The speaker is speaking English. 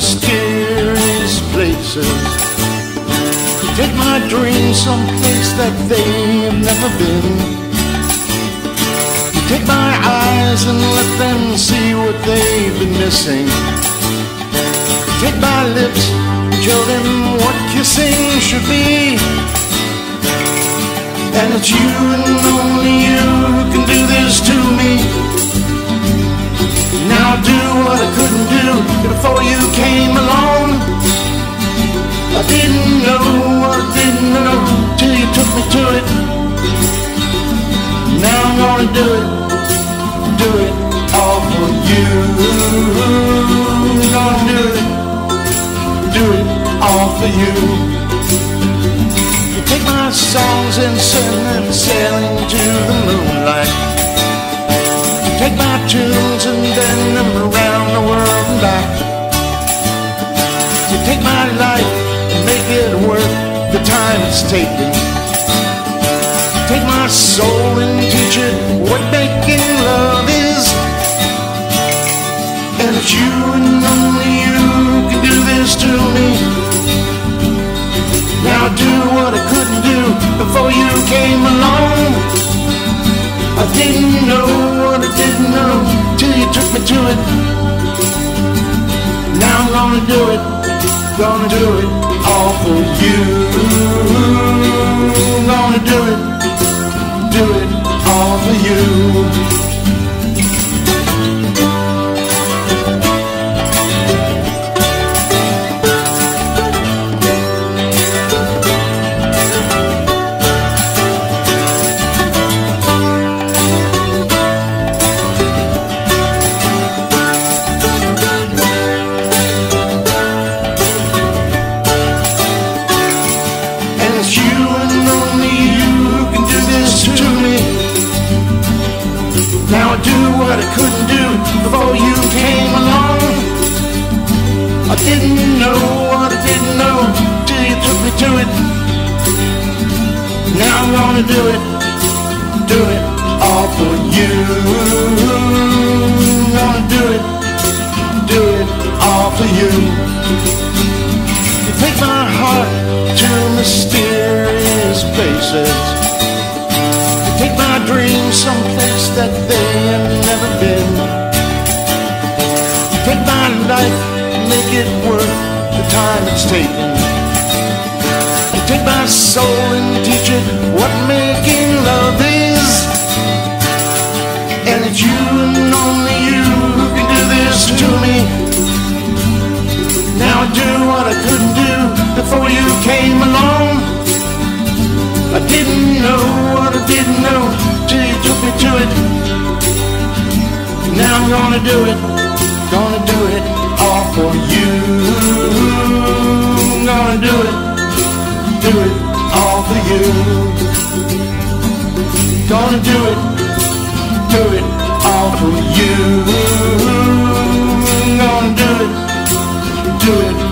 spaces. Take my dreams someplace that they have never been. To Take my eyes and let them see what they've been missing. To Take my lips and show them what kissing should be. And it's you and only you who can do this to I didn't know I didn't know till you took me to it. Now I'm gonna do it, do it all for you. Gonna do it, do it all for you. You take my songs and send them sailing to the moonlight. Take my tunes and bend them around the world and back. Take my soul and teach it what making love is. And it's you and only you can do this to me. Now do what I couldn't do before you came along. I didn't know what I didn't know till you took me to it. Now I'm gonna do it, gonna do it all for you. I'm gonna do it, do it all for you. Gonna do it, do it all for you. You take my heart to mysterious places. You take my dreams someplace that they have never been. You take my life, make it worth the time it's taken. You take my soul and teach it what I couldn't do before you came along. I didn't know what I didn't know till you took me to it. Now I'm gonna do it, gonna do it all for you. Gonna do it, do it all for you. Gonna do it, do it all for you. Gonna do it do it.